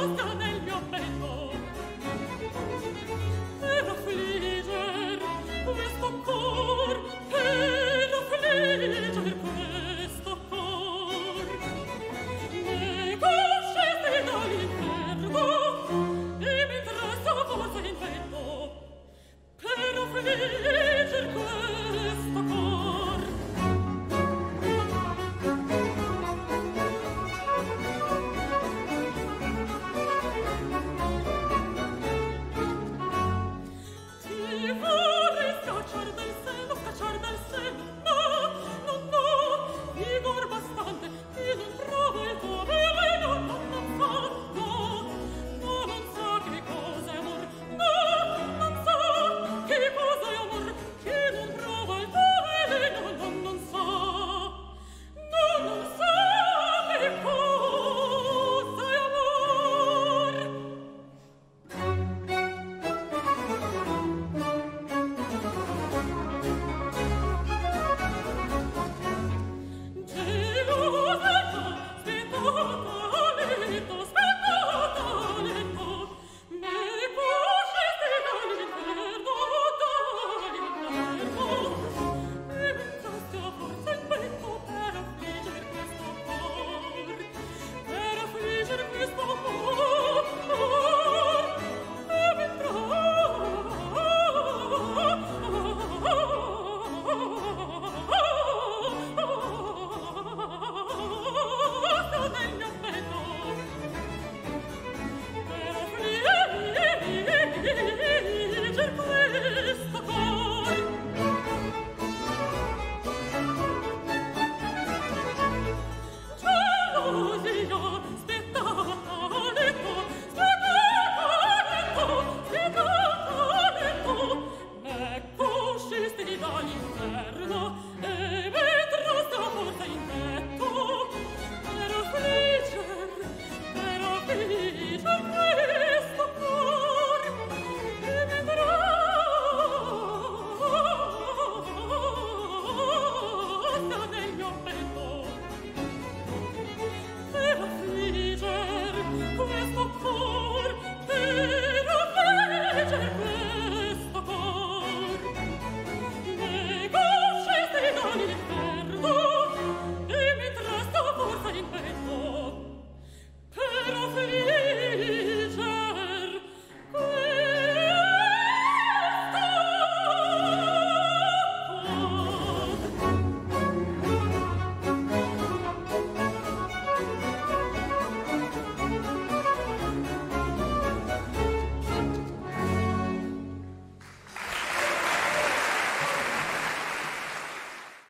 Oh, no, no. Oh!